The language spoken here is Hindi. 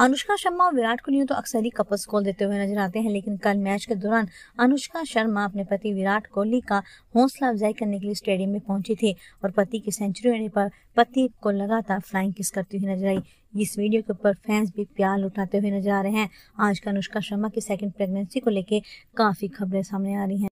अनुष्का शर्मा और विराट कोहली तो अक्सर ही कपल्स खोल देते हुए नज़र आते हैं, लेकिन कल मैच के दौरान अनुष्का शर्मा अपने पति विराट कोहली का हौसला अफजाई करने के लिए स्टेडियम में पहुँची थी और पति की सेंचुरी होने पर पति को लगातार फ्लाइंग किस करती हुई नज़र आई। इस वीडियो के ऊपर फैंस भी प्यार लुटाते हुए नज़र आ रहे हैं। आज का अनुष्का शर्मा की सेकंड प्रेगनेंसी को लेकर काफ़ी खबरें सामने आ रही हैं।